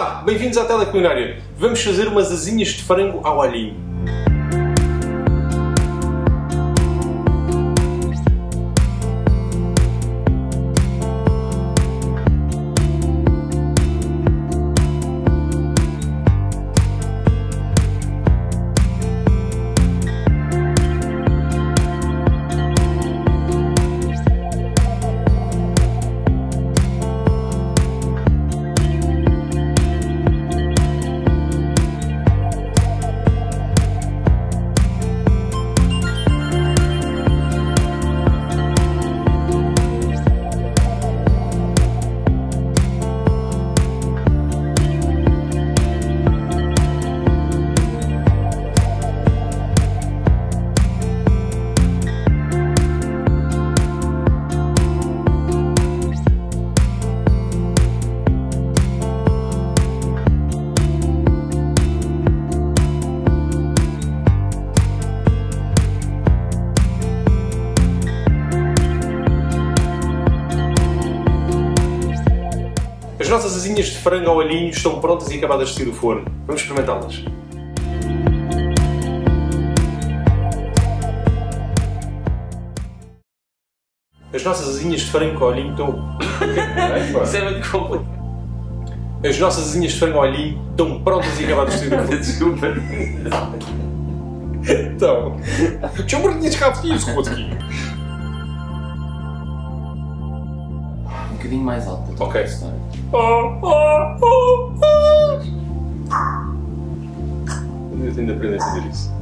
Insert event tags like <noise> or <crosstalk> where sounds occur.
Olá, bem-vindos à Teleculinária. Vamos fazer umas asinhas de frango ao alhinho. As nossas asinhas de frango ao alhinho estão prontas e acabadas de sair do forno. Vamos experimentá-las. As nossas asinhas de frango ao alhinho estão... <laughs> Isso é muito complicado. As nossas asinhas de frango ao alhinho estão prontas e acabadas de sair do forno. <laughs> Desculpa. Então... Чего не скафти сходки? Um Bocadinho mais alto. Ok. testar. Eu tenho de aprender a fazer isso.